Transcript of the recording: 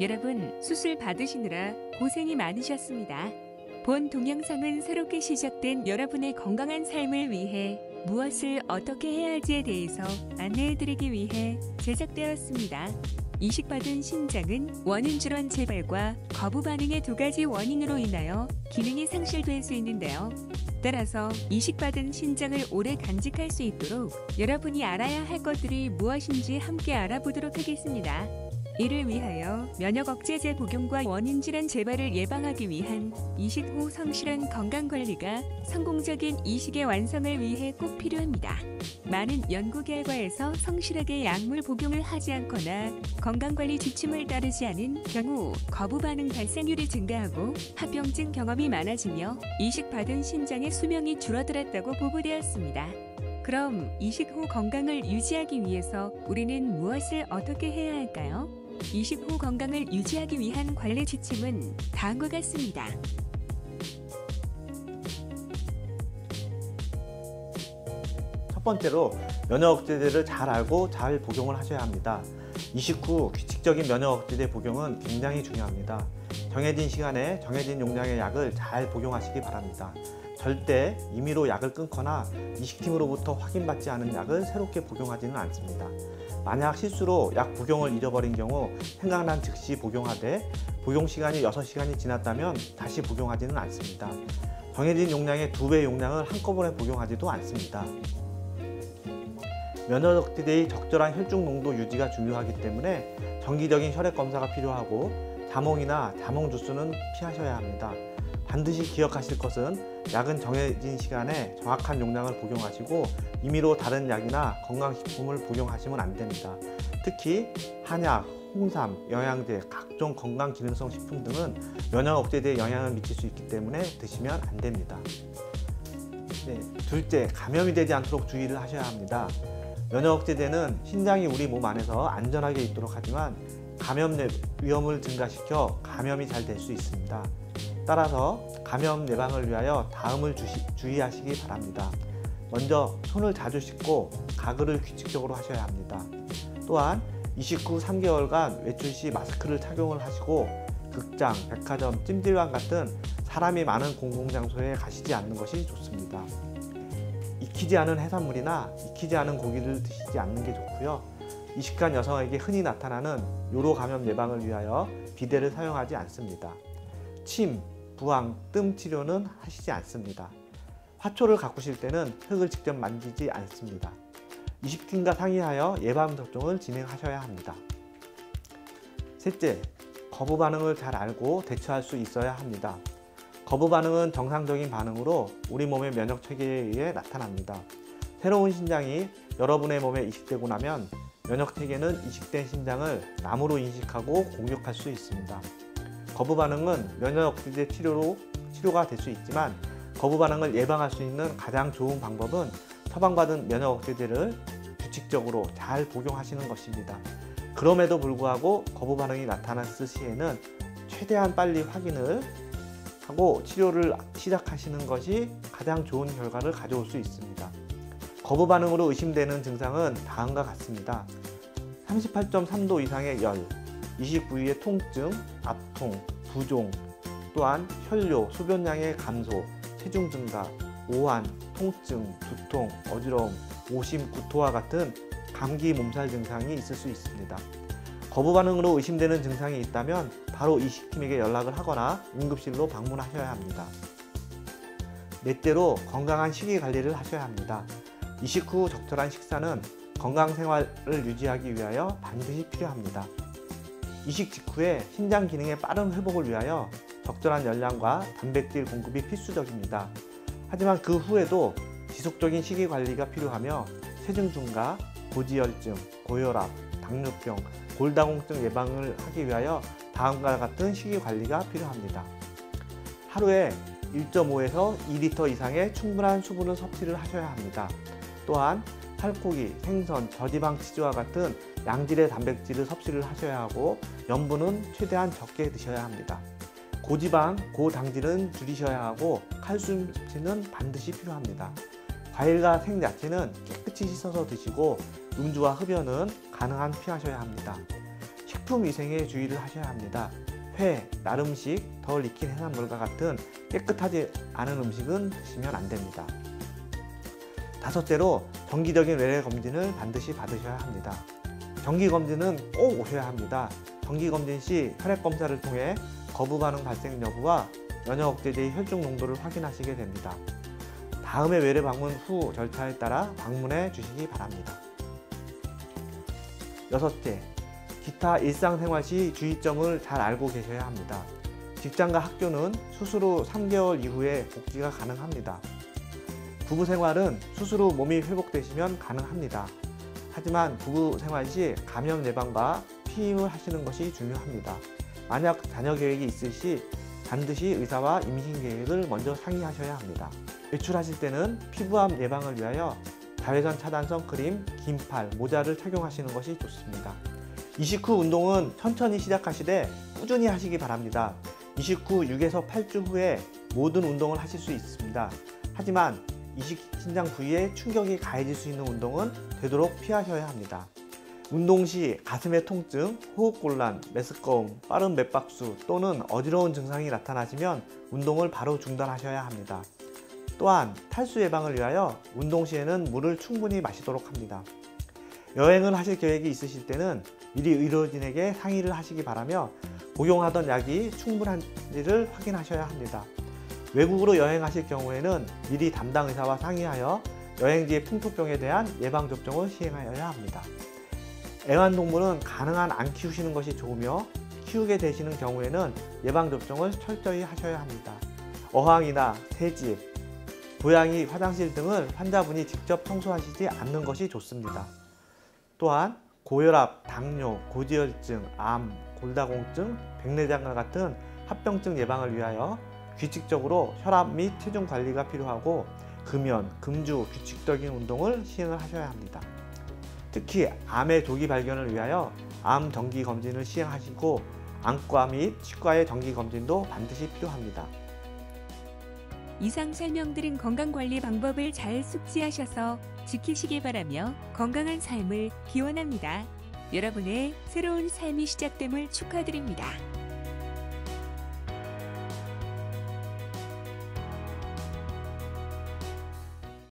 여러분 수술 받으시느라 고생이 많으셨습니다. 본 동영상은 새롭게 시작된 여러분의 건강한 삶을 위해 무엇을 어떻게 해야 할지에 대해서 안내해드리기 위해 제작되었습니다. 이식받은 신장은 원인 질환 재발과 거부 반응의 두 가지 원인으로 인하여 기능이 상실될 수 있는데요. 따라서 이식받은 신장을 오래 간직할 수 있도록 여러분이 알아야 할 것들이 무엇인지 함께 알아보도록 하겠습니다. 이를 위하여 면역 억제제 복용과 원인 질환 재발을 예방하기 위한 이식 후 성실한 건강 관리가 성공적인 이식의 완성을 위해 꼭 필요합니다. 많은 연구 결과에서 성실하게 약물 복용을 하지 않거나 건강 관리 지침을 따르지 않은 경우 거부 반응 발생률이 증가하고 합병증 경험이 많아지며 이식 받은 신장의 수명이 줄어들었다고 보고되었습니다. 그럼 이식 후 건강을 유지하기 위해서 우리는 무엇을 어떻게 해야 할까요? 이식 후 건강을 유지하기 위한 관리 지침은 다음과 같습니다. 첫 번째로 면역 억제제를 잘 알고 잘 복용을 하셔야 합니다. 이식 후 규칙적인 면역 억제제 복용은 굉장히 중요합니다. 정해진 시간에 정해진 용량의 약을 잘 복용하시기 바랍니다. 절대 임의로 약을 끊거나 이식팀으로부터 확인받지 않은 약을 새롭게 복용하지는 않습니다. 만약 실수로 약 복용을 잃어버린 경우 생각난 즉시 복용하되 복용 시간이 6시간이 지났다면 다시 복용하지는 않습니다. 정해진 용량의 두 배 용량을 한꺼번에 복용하지도 않습니다. 면역 억제제의 적절한 혈중 농도 유지가 중요하기 때문에 정기적인 혈액 검사가 필요하고 자몽이나 자몽 주스는 피하셔야 합니다. 반드시 기억하실 것은 약은 정해진 시간에 정확한 용량을 복용하시고 임의로 다른 약이나 건강식품을 복용하시면 안 됩니다. 특히 한약, 홍삼, 영양제, 각종 건강기능성 식품 등은 면역 억제제에 영향을 미칠 수 있기 때문에 드시면 안 됩니다. 네, 둘째, 감염이 되지 않도록 주의를 하셔야 합니다. 면역 억제제는 신장이 우리 몸 안에서 안전하게 있도록 하지만 감염 위험을 증가시켜 감염이 잘 될 수 있습니다. 따라서 감염 예방을 위하여 다음을 주시, 주의하시기 바랍니다. 먼저 손을 자주 씻고 가글을 규칙적으로 하셔야 합니다. 또한 이식 후 3개월간 외출 시 마스크를 착용을 하시고 극장, 백화점, 찜질방 같은 사람이 많은 공공장소에 가시지 않는 것이 좋습니다. 익히지 않은 해산물이나 익히지 않은 고기를 드시지 않는 게 좋고요. 이식한 여성에게 흔히 나타나는 요로 감염 예방을 위하여 비데를 사용하지 않습니다. 침, 부항, 뜸 치료는 하시지 않습니다. 화초를 가꾸실 때는 흙을 직접 만지지 않습니다. 이식팀과 상의하여 예방접종을 진행하셔야 합니다. 셋째, 거부 반응을 잘 알고 대처할 수 있어야 합니다. 거부 반응은 정상적인 반응으로 우리 몸의 면역 체계에 의해 나타납니다. 새로운 신장이 여러분의 몸에 이식되고 나면 면역 체계는 이식된 신장을 남으로 인식하고 공격할 수 있습니다. 거부 반응은 면역 억제제 치료로 치료가 될 수 있지만 거부 반응을 예방할 수 있는 가장 좋은 방법은 처방받은 면역 억제제를 규칙적으로 잘 복용하시는 것입니다. 그럼에도 불구하고 거부 반응이 나타났을 시에는 최대한 빨리 확인을 하고 치료를 시작하시는 것이 가장 좋은 결과를 가져올 수 있습니다. 거부 반응으로 의심되는 증상은 다음과 같습니다. 38.3도 이상의 열, 이식 부위의 통증, 압통, 부종, 또한 혈뇨, 소변량의 감소, 체중 증가, 오한, 통증, 두통, 어지러움, 오심, 구토와 같은 감기 몸살 증상이 있을 수 있습니다. 거부 반응으로 의심되는 증상이 있다면 바로 이식팀에게 연락을 하거나 응급실로 방문하셔야 합니다. 넷째로 건강한 식이 관리를 하셔야 합니다. 이식 후 적절한 식사는 건강 생활을 유지하기 위하여 반드시 필요합니다. 이식 직후에 신장 기능의 빠른 회복을 위하여 적절한 열량과 단백질 공급이 필수적입니다. 하지만 그 후에도 지속적인 식이 관리가 필요하며 체중 증가, 고지혈증, 고혈압, 당뇨병, 골다공증 예방을 하기 위하여 다음과 같은 식이 관리가 필요합니다. 하루에 1.5에서 2리터 이상의 충분한 수분을 섭취를 하셔야 합니다. 또한 살코기, 생선, 저지방 치즈와 같은 양질의 단백질을 섭취를 하셔야 하고 염분은 최대한 적게 드셔야 합니다. 고지방, 고당질은 줄이셔야 하고 칼슘 섭취는 반드시 필요합니다. 과일과 생야채는 깨끗이 씻어서 드시고 음주와 흡연은 가능한 피하셔야 합니다. 식품 위생에 주의를 하셔야 합니다. 회, 날음식, 덜 익힌 해산물과 같은 깨끗하지 않은 음식은 드시면 안 됩니다. 다섯째로 정기적인 외래 검진을 반드시 받으셔야 합니다. 정기 검진은 꼭 오셔야 합니다. 정기 검진 시 혈액 검사를 통해 거부 반응 발생 여부와 면역 억제제의 혈중 농도를 확인하시게 됩니다. 다음에 외래 방문 후 절차에 따라 방문해 주시기 바랍니다. 여섯째, 기타 일상생활 시 주의점을 잘 알고 계셔야 합니다. 직장과 학교는 수술 후 3개월 이후에 복귀가 가능합니다. 부부 생활은 수술 후 몸이 회복되시면 가능합니다. 하지만 부부 생활 시 감염 예방과 피임을 하시는 것이 중요합니다. 만약 자녀 계획이 있을 시 반드시 의사와 임신 계획을 먼저 상의하셔야 합니다. 외출하실 때는 피부암 예방을 위하여 자외선 차단 선크림, 긴팔, 모자를 착용하시는 것이 좋습니다. 이식 후 운동은 천천히 시작하시되 꾸준히 하시기 바랍니다. 이식 후 6에서 8주 후에 모든 운동을 하실 수 있습니다. 하지만 이식 신장 부위에 충격이 가해질 수 있는 운동은 되도록 피하셔야 합니다. 운동 시 가슴의 통증, 호흡곤란, 메스꺼움, 빠른 맥박수 또는 어지러운 증상이 나타나시면 운동을 바로 중단하셔야 합니다. 또한 탈수 예방을 위하여 운동 시에는 물을 충분히 마시도록 합니다. 여행을 하실 계획이 있으실 때는 미리 의료진에게 상의를 하시기 바라며 복용하던 약이 충분한지를 확인하셔야 합니다. 외국으로 여행하실 경우에는 미리 담당 의사와 상의하여 여행지의 풍토병에 대한 예방접종을 시행하여야 합니다. 애완동물은 가능한 안 키우시는 것이 좋으며 키우게 되시는 경우에는 예방접종을 철저히 하셔야 합니다. 어항이나 새집, 고양이 화장실 등을 환자분이 직접 청소하시지 않는 것이 좋습니다. 또한 고혈압, 당뇨, 고지혈증, 암, 골다공증, 백내장과 같은 합병증 예방을 위하여 규칙적으로 혈압 및 체중 관리가 필요하고 금연, 금주, 규칙적인 운동을 시행을 하셔야 합니다. 특히 암의 조기 발견을 위하여 암 정기 검진을 시행하시고 안과 및 치과의 정기 검진도 반드시 필요합니다. 이상 설명드린 건강관리 방법을 잘 숙지하셔서 지키시기 바라며 건강한 삶을 기원합니다. 여러분의 새로운 삶이 시작됨을 축하드립니다.